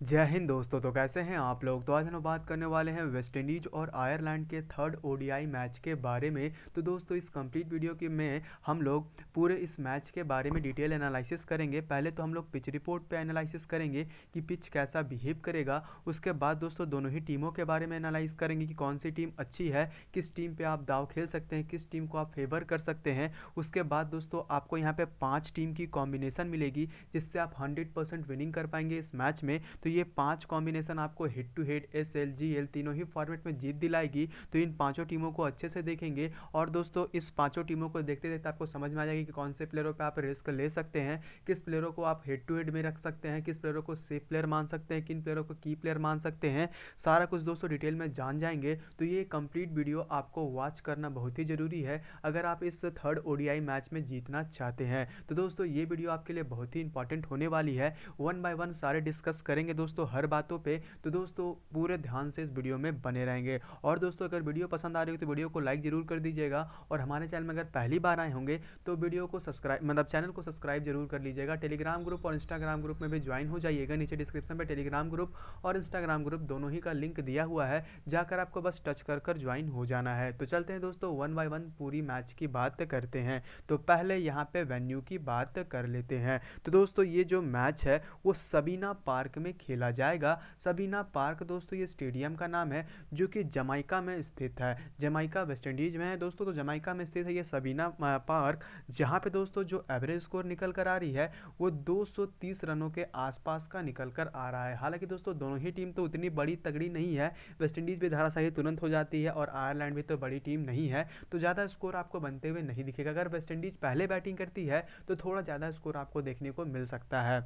जय हिंद दोस्तों तो कैसे हैं आप लोग? तो आज हम बात करने वाले हैं वेस्ट इंडीज और आयरलैंड के थर्ड ओडीआई मैच के बारे में। तो दोस्तों, इस कंप्लीट वीडियो के में हम लोग पूरे इस मैच के बारे में डिटेल एनालिसिस करेंगे। पहले तो हम लोग पिच रिपोर्ट पे एनालिसिस करेंगे कि पिच कैसा बिहेव करेगा। उसके बाद दोस्तों, दोनों ही टीमों के बारे में एनालाइज करेंगे कि कौन सी टीम अच्छी है, किस टीम पर आप दाव खेल सकते हैं, किस टीम को आप फेवर कर सकते हैं। उसके बाद दोस्तों, आपको यहाँ पर पाँच टीम की कॉम्बिनेशन मिलेगी, जिससे आप हंड्रेड विनिंग कर पाएँगे इस मैच में। तो ये पाँच कॉम्बिनेशन आपको head to head S L G L तीनों ही फॉर्मेट में जीत दिलाएगी। तो इन पाँचों टीमों को अच्छे से देखेंगे। और दोस्तों, इस पाँचों टीमों को देखते देखते आपको समझ में आ जाएगी कि कौन से प्लेयरों पर आप रिस्क ले सकते हैं। किस प्लेयरों को आप हेड टू हेड में रख सकते हैं, किस प्लेयरों को सेफ़ प्लेयर मान सकते हैं, किन प्लेयरों को की प्लेयर मान सकते हैं। सारा कुछ दोस्तों डिटेल में जान जाएँगे। तो ये कंप्लीट वीडियो आपको वॉच करना बहुत ही ज़रूरी है, अगर आप इस थर्ड ओडीआई मैच में जीतना चाहते हैं। तो दोस्तों, ये वीडियो आपके लिए बहुत ही इंपॉर्टेंट होने वाली है। वन बाय वन सारे डिस्कस करेंगे दोस्तों, हर बातों पे तो दोस्तों, पूरे ध्यान से इस वीडियो में बने रहेंगे। और दोस्तों, अगर वीडियो पसंद आ रही हो तो वीडियो को लाइक ज़रूर कर दीजिएगा। और हमारे चैनल में अगर पहली बार आए होंगे तो वीडियो को सब्सक्राइब मतलब चैनल को सब्सक्राइब ज़रूर कर लीजिएगा। टेलीग्राम ग्रुप और इंस्टाग्राम ग्रुप में भी ज्वाइन हो जाइएगा। नीचे डिस्क्रिप्शन में टेलीग्राम ग्रुप और इंस्टाग्राम ग्रुप दोनों ही का लिंक दिया हुआ है, जाकर आपको बस टच कर कर ज्वाइन हो जाना है। तो चलते हैं दोस्तों, वन बाई वन पूरी मैच की बात करते हैं। तो पहले यहाँ पे वेन्यू की बात कर लेते हैं। तो दोस्तों, ये जो मैच है, वो सबीना पार्क में खेला जाएगा। सबीना पार्क दोस्तों, ये स्टेडियम का नाम है, जो कि जमाइका में स्थित है। जमाइका वेस्ट इंडीज में है दोस्तों तो जमाइका में स्थित है ये सबीना पार्क, जहाँ पे दोस्तों जो एवरेज स्कोर निकल कर आ रही है, वो 230 रनों के आसपास का निकल कर आ रहा है। हालाँकि दोस्तों, दोनों ही टीम तो उतनी बड़ी तगड़ी नहीं है। वेस्ट इंडीज़ भी धाराशाही तुरंत हो जाती है और आयरलैंड भी तो बड़ी टीम नहीं है। तो ज़्यादा स्कोर आपको बनते हुए नहीं दिखेगा। अगर वेस्ट इंडीज़ पहले बैटिंग करती है तो थोड़ा ज़्यादा स्कोर आपको देखने को मिल सकता है।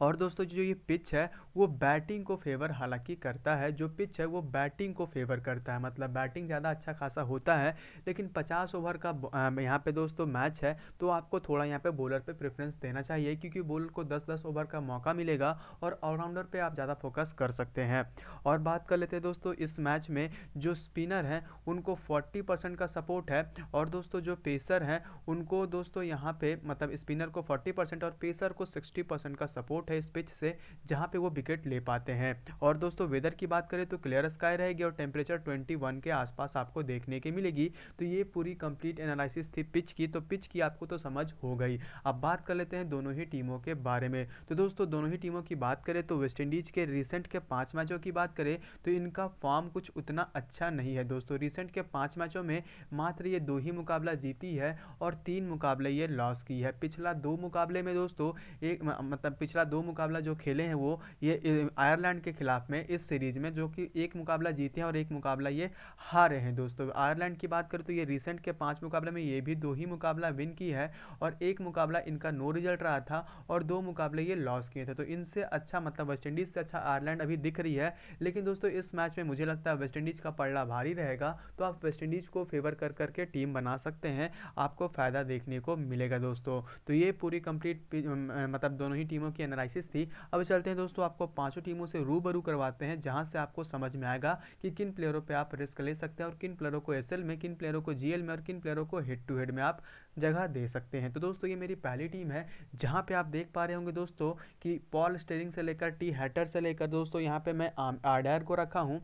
और दोस्तों जो ये पिच है, वो बैटिंग को फेवर हालाँकि करता है। जो पिच है, वो बैटिंग को फेवर करता है। मतलब बैटिंग ज़्यादा अच्छा खासा होता है, लेकिन 50 ओवर का यहाँ पे दोस्तों मैच है तो आपको थोड़ा यहाँ पे बॉलर पे प्रेफरेंस देना चाहिए, क्योंकि बॉलर को 10-10 ओवर का मौका मिलेगा और ऑलराउंडर पे आप ज़्यादा फोकस कर सकते हैं। और बात कर लेते हैं दोस्तों इस मैच में जो स्पिनर हैं, उनको फोर्टी का सपोर्ट है और दोस्तों जो पेसर हैं, उनको दोस्तों यहाँ पे मतलब स्पिनर को फोर्टी और पेसर को सिक्सटी का सपोर्ट है इस पिच से, जहाँ पे वो विकेट ले पाते हैं। और दोस्तों, वेदर की बात करें तो क्लियर स्काई रहेगी और टेम्परेचर 21 के आसपास आपको देखने के मिलेगी। तो ये पूरी कंप्लीट एनालिसिस थी पिच की तो पिच की आपको तो समझ हो गई। अब बात कर लेते हैं दोनों ही टीमों के बारे में। तो दोस्तों, दोनों ही टीमों की बात करें तो वेस्ट इंडीज़ के रिसेंट के पाँच मैचों की बात करें तो इनका फॉर्म कुछ उतना अच्छा नहीं है। दोस्तों, रिसेंट के पाँच मैचों में मात्र ये दो ही मुकाबला जीती है और तीन मुकाबले ये लॉस की है। पिछला दो मुकाबले में दोस्तों, एक मतलब पिछला दो मुकाबला जो खेले हैं वो, ये आयरलैंड के खिलाफ में इस सीरीज़ में, जो कि एक मुकाबला जीते हैं और एक मुकाबला ये हारे हैं दोस्तों। आयरलैंड की बात करें तो ये रिसेंट के पाँच मुकाबले में ये भी दो ही मुकाबला विन की है और एक मुकाबला इनका नो रिज़ल्ट रहा था और दो मुकाबले ये लॉस किए थे। तो इनसे अच्छा मतलब वेस्ट इंडीज़ से अच्छा आयरलैंड अभी दिख रही है, लेकिन दोस्तों इस मैच में मुझे लगता है वेस्ट इंडीज़ का पड़ला भारी रहेगा तो आप वेस्ट इंडीज़ को फेवर कर, करके टीम बना सकते हैं, आपको फ़ायदा देखने को मिलेगा दोस्तों। तो ये पूरी कंप्लीट मतलब दोनों ही टीमों की एनालिसिस थी। अब चलते हैं दोस्तों, आपको पाँचों टीमों से रूबरू करवाते हैं, जहाँ से आपको समझ में आएगा कि किन प्लेयरों पे आप रिस्क ले सकते हैं और किन प्लेयरों को एसएल में, किन प्लेयरों को जीएल में और किन प्लेयरों को हेड टू हेड में आप जगह दे सकते हैं। तो दोस्तों, ये मेरी पहली टीम है, जहाँ पे आप देख पा रहे होंगे दोस्तों कि पॉल स्टेरिंग से लेकर टी हैटर से लेकर दोस्तों, यहाँ पे मैं आर्डर को रखा हूँ।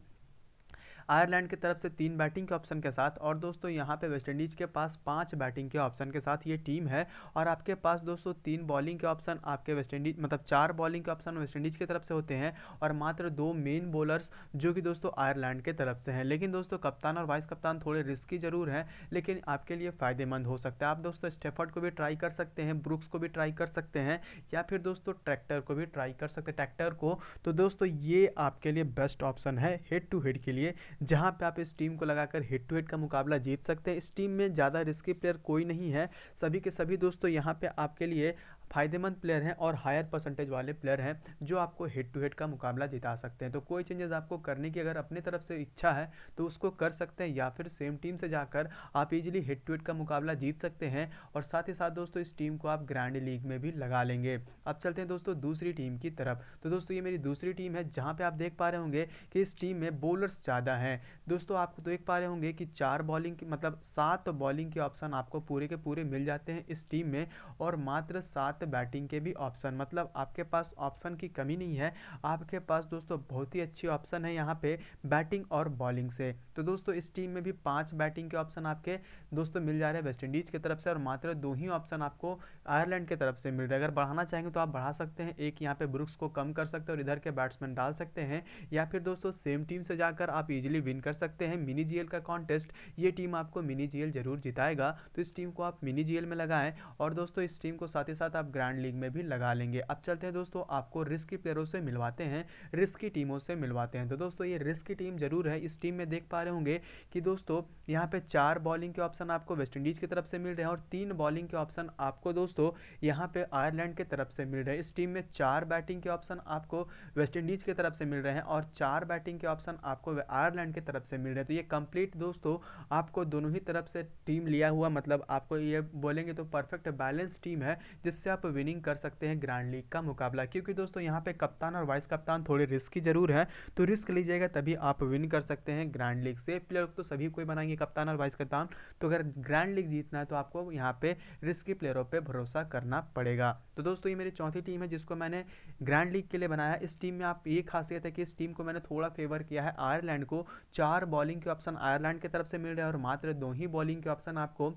आयरलैंड की तरफ़ से तीन बैटिंग के ऑप्शन के साथ और दोस्तों यहाँ पे वेस्ट इंडीज़ के पास पाँच बैटिंग के ऑप्शन के साथ ये टीम है और आपके पास दोस्तों तीन बॉलिंग के ऑप्शन आपके वेस्ट इंडीज मतलब चार बॉलिंग के ऑप्शन वेस्ट इंडीज़ की तरफ़ से होते हैं और मात्र दो मेन बॉलर्स जो कि दोस्तों आयरलैंड के तरफ़ से हैं। लेकिन दोस्तों कप्तान और वाइस कप्तान थोड़े रिस्की ज़रूर हैं, लेकिन आपके लिए फ़ायदेमंद हो सकता है। आप दोस्तों स्टेफर्ड को भी ट्राई कर सकते हैं, ब्रुक्स को भी ट्राई कर सकते हैं या फिर दोस्तों ट्रैक्टर को भी ट्राई कर सकते हैं। ट्रैक्टर को तो दोस्तों ये आपके लिए बेस्ट ऑप्शन है हेड टू हेड के लिए। जहाँ पे आप इस टीम को लगाकर हेड टू हेड का मुकाबला जीत सकते हैं। इस टीम में ज़्यादा रिस्की प्लेयर कोई नहीं है। सभी के सभी दोस्तों, यहाँ पे आपके लिए फ़ायदेमंद प्लेयर हैं और हायर परसेंटेज वाले प्लेयर हैं जो आपको हेड टू हेड का मुकाबला जिता सकते हैं। तो कोई चेंजेस आपको करने की अगर अपने तरफ़ से इच्छा है तो उसको कर सकते हैं या फिर सेम टीम से जाकर आप इजीली हेड टू हेड का मुकाबला जीत सकते हैं और साथ ही साथ दोस्तों इस टीम को आप ग्रैंड लीग में भी लगा लेंगे। अब चलते हैं दोस्तों दूसरी टीम की तरफ़। तो दोस्तों ये मेरी दूसरी टीम है जहाँ पर आप देख पा रहे होंगे कि इस टीम में बॉलर्स ज़्यादा हैं। दोस्तों आप देख पा रहे होंगे कि चार बॉलिंग मतलब सात बॉलिंग के ऑप्शन आपको पूरे के पूरे मिल जाते हैं इस टीम में और मात्र सात साथ बैटिंग के भी ऑप्शन मतलब आपके पास ऑप्शन की कमी नहीं है। आपके पास दोस्तों बहुत ही अच्छी ऑप्शन है यहाँ पे बैटिंग और बॉलिंग से। तो दोस्तों इस टीम में भी पाँच बैटिंग के ऑप्शन आपके दोस्तों मिल जा रहे हैं वेस्ट इंडीज़ की तरफ़ से और मात्र दो ही ऑप्शन आपको आयरलैंड की तरफ़ से मिल रहे अगर बढ़ाना चाहेंगे तो आप बढ़ा सकते हैं। एक यहाँ पे ब्रुक्स को कम कर सकते हैं और इधर के बैट्समैन डाल सकते हैं या फिर दोस्तों सेम टीम से जाकर आप इजीली विन कर सकते हैं। मिनी जीएल का कॉन्टेस्ट, ये टीम आपको मिनी जीएल ज़रूर जिताएगा। तो इस टीम को आप मिनी जीएल में लगाएँ और दोस्तों इस टीम को साथ ही साथ आप ग्रैंड लीग में भी लगा लेंगे। अब चलते हैं दोस्तों, आपको रिस्की प्लेयरों से मिलवाते हैं, रिस्की टीमों से मिलवाते हैं। तो दोस्तों, ये रिस्की टीम ज़रूर है, इस टीम में देख पा रहे होंगे कि दोस्तों, यहाँ पे चार बॉलिंग के ऑप्शन आपको वेस्ट इंडीज की तरफ़ से मिल रहे हैं और तीन बॉलिंग के ऑप्शन आपको दोस्तों, यहाँ पे आयरलैंड की तरफ़ से मिल रहे हैं। इस टीम में चार बैटिंग के ऑप्शन आपको वेस्ट इंडीज की तरफ़ से मिल रहे हैं और चार बैटिंग के ऑप्शन आपको आयरलैंड की तरफ़ से मिल रहे हैं। तो ये कंप्लीट दोस्तों, आपको दोनों ही तरफ़ से टीम लिया हुआ मतलब आपको ये बोलेंगे तो परफेक्ट बैलेंस टीम है, जिससे आप विनिंग कर सकते हैं ग्रैंड लीग का मुकाबला। क्योंकि दोस्तों, यहाँ पे कप्तान और वाइस कप्तान थोड़े रिस्की ज़रूर है तो रिस्क लीजिएगा तभी आप विन कर सकते हैं ग्रैंड लीग से। प्लेयर तो सभी कोई बनाएँगे, कप्तान और वाइस कप्तान। तो अगर ग्रैंड लीग जीतना है तो आपको यहाँ पे रिस्की प्लेयरों पर भरोसा करना पड़ेगा। तो दोस्तों, ये मेरी चौथी टीम है जिसको मैंने ग्रैंड लीग के लिए बनाया। इस टीम में आप ये खासियत है कि इस टीम को मैंने थोड़ा फेवर किया है आयरलैंड को। चार बॉलिंग के ऑप्शन आयरलैंड की तरफ़ से मिल रहे हैं और मात्र दो ही बॉलिंग के ऑप्शन आपको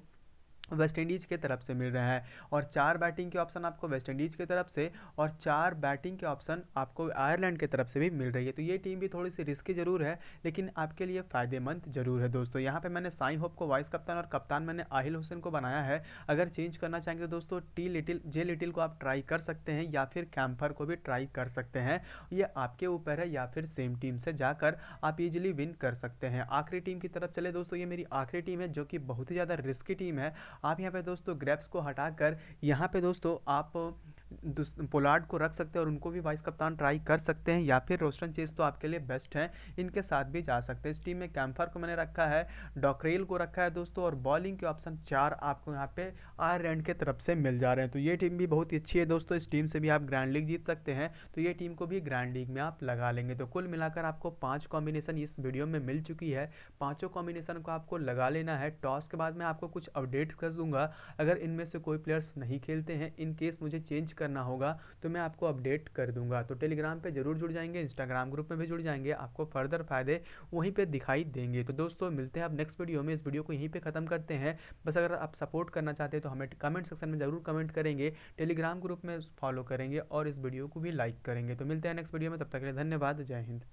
वेस्ट इंडीज़ के तरफ़ से मिल रहा है और चार बैटिंग के ऑप्शन आपको वेस्ट इंडीज़ की तरफ़ से और चार बैटिंग के ऑप्शन आपको आयरलैंड की तरफ़ से भी मिल रही है। तो ये टीम भी थोड़ी सी रिस्की ज़रूर है, लेकिन आपके लिए फ़ायदेमंद ज़रूर है दोस्तों। यहाँ पे मैंने साई होप को, वाइस कप्तान और कप्तान मैंने आहिल हुसैन को बनाया है। अगर चेंज करना चाहेंगे तो दोस्तों, टी लिटिल, जे लिटिल को आप ट्राई कर सकते हैं या फिर कैम्फर को भी ट्राई कर सकते हैं। ये आपके ऊपर है या फिर सेम टीम से जाकर आप इजिली विन कर सकते हैं। आखिरी टीम की तरफ़ चले दोस्तों, ये मेरी आखिरी टीम है जो कि बहुत ही ज़्यादा रिस्की टीम है। आप यहाँ पे दोस्तों ग्रेप्स को हटाकर यहाँ पे दोस्तों आप पोलार्ड को रख सकते हैं और उनको भी वाइस कप्तान ट्राई कर सकते हैं या फिर रोस्टन चेस तो आपके लिए बेस्ट हैं, इनके साथ भी जा सकते हैं। इस टीम में कैम्फर को मैंने रखा है, डॉक्रेल को रखा है दोस्तों और बॉलिंग के ऑप्शन चार आपको यहाँ पे आयरलैंड के तरफ़ से मिल जा रहे हैं। तो ये टीम भी बहुत ही अच्छी है दोस्तों, इस टीम से भी आप ग्रैंड लीग जीत सकते हैं तो ये टीम को भी ग्रैंड लीग में आप लगा लेंगे। तो कुल मिलाकर आपको पाँच कॉम्बिनेशन इस वीडियो में मिल चुकी है, पाँचों कॉम्बिनेशन को आपको लगा लेना है। टॉस के बाद मैं आपको कुछ अपडेट्स कर दूँगा, अगर इनमें से कोई प्लेयर्स नहीं खेलते हैं इन केस मुझे चेंज करना होगा तो मैं आपको अपडेट कर दूँगा। तो टेलीग्राम पे ज़रूर जुड़ जाएँगे इंस्टाग्राम ग्रुप में भी जुड़ जाएँगे, आपको फर्दर फ़ायदे वहीं पे दिखाई देंगे। तो दोस्तों, मिलते हैं आप नेक्स्ट वीडियो में। इस वीडियो को यहीं पर ख़त्म करते हैं। बस अगर आप सपोर्ट करना चाहते हैं तो हमें कमेंट सेक्शन में ज़रूर कमेंट करेंगे टेलीग्राम ग्रुप में फॉलो करेंगे और इस वीडियो को भी लाइक करेंगे। तो मिलते हैं नेक्स्ट वीडियो में, तब तक के लिए धन्यवाद। जय हिंद।